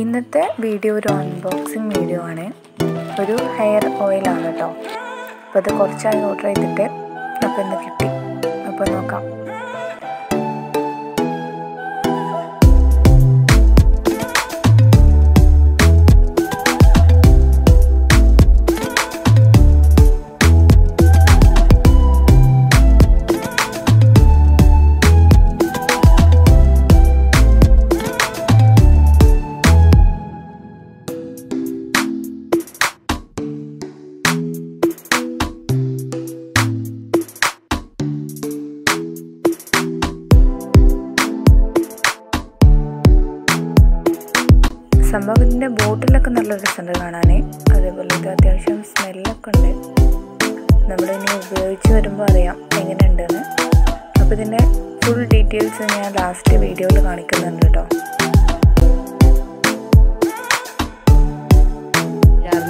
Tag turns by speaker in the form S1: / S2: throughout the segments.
S1: ഇന്നത്തെ വീഡിയോ ഒരു unboxing video ആണ്. ഒരു ഹെയർ ഓയിലാണ് കേട്ടോ അപ്പോൾ അത് കുറച്ചായി ഓർഡർ ചെയ്തിട്ട് അപ്പോൾ ഇന്ന് കിട്ടി. അപ്പോൾ നോക്കാം. സംഭവം ഇതിന്റെ ബോട്ടിലൊക്കെ നല്ല രസമുണ്ട് കാണാൻ അതേപോലെ ഇത് അത്യാവശ്യം സ്മെല്ലൊക്കെ ഉണ്ട്. നമ്മളിനി ഉപയോഗിച്ച് വരുമ്പോൾ അറിയാം എങ്ങനെയുണ്ടെന്ന്. അപ്പോൾ ഇതിന്റെ ഫുൾ ഡീറ്റെയിൽസ് ഞാൻ ലാസ്റ്റ് വീഡിയോയിൽ കാണിക്കുന്നുണ്ട് കേട്ടോ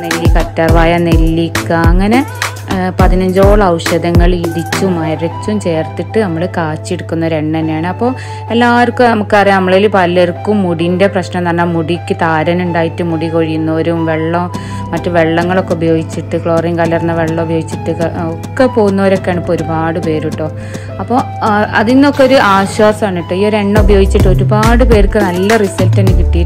S2: നെല്ലി കറ്റാർവായ നെല്ലിക്ക അങ്ങനെ പതിനഞ്ചോളം ഔഷധങ്ങൾ ഇടിച്ചും അരച്ചും ചേർത്തിട്ട് നമ്മൾ കാച്ചെടുക്കുന്ന ഒരു എണ്ണ തന്നെയാണ് അപ്പോൾ എല്ലാവർക്കും നമുക്കറിയാം നമ്മളിൽ പലർക്കും മുടിന്റെ പ്രശ്നം എന്ന് പറഞ്ഞാൽ മുടിക്ക് താരനുണ്ടായിട്ട് മുടി കൊഴിയുന്നവരും വെള്ളം മറ്റ് വെള്ളങ്ങളൊക്കെ ഉപയോഗിച്ചിട്ട് ക്ലോറിൻ കലർന്ന വെള്ളം ഉപയോഗിച്ചിട്ട് ഒക്കെ പോകുന്നവരൊക്കെയാണ് ഇപ്പോൾ ഒരുപാട് പേര് കേട്ടോ അപ്പോൾ അതിൽ നിന്നൊക്കെ ഒരു ആശ്വാസമാണ് കേട്ടോ. ഈ ഒരു എണ്ണ ഉപയോഗിച്ചിട്ട് ഒരുപാട് പേർക്ക് നല്ല റിസൾട്ട് തന്നെ കിട്ടി